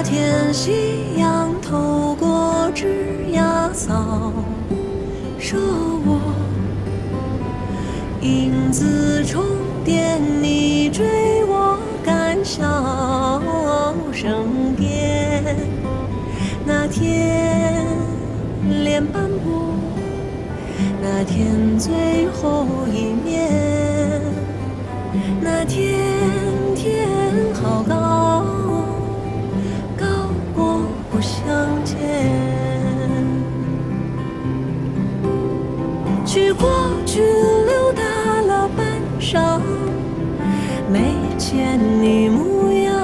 那天夕阳透过枝桠扫射我，影子重叠，你追我赶，笑声遍。那天脸斑驳，那天最后一面，那天去过去溜达了半晌，没见你模样。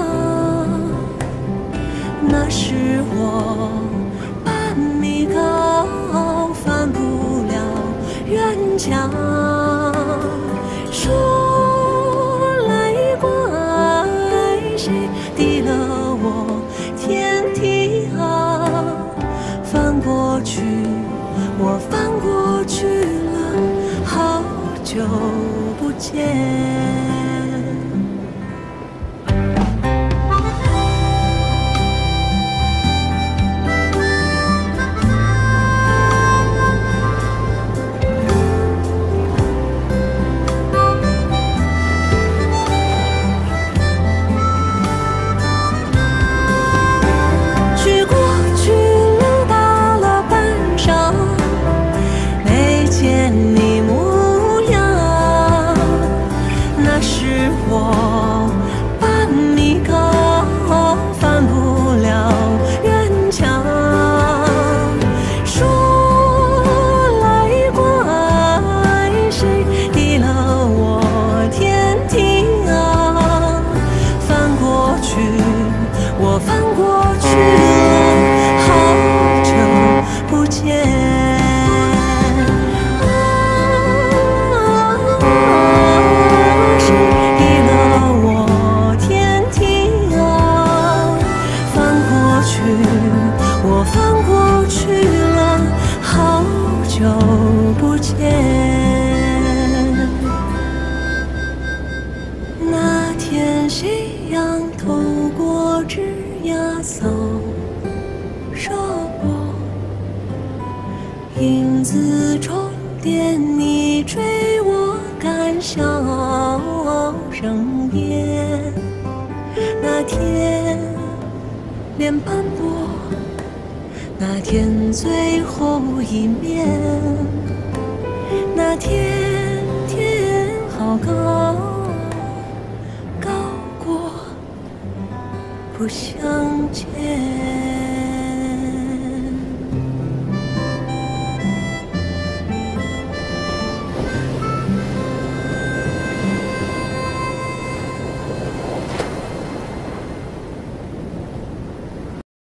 那是我半米高，翻不了院墙。说来怪谁敌了我天去了，好久不见。天翻过去了好久不见。那天夕阳透过枝桠扫子重叠，你追我赶，笑声遍。那天脸斑驳，那天最后一面，那天天好高。高过不相见。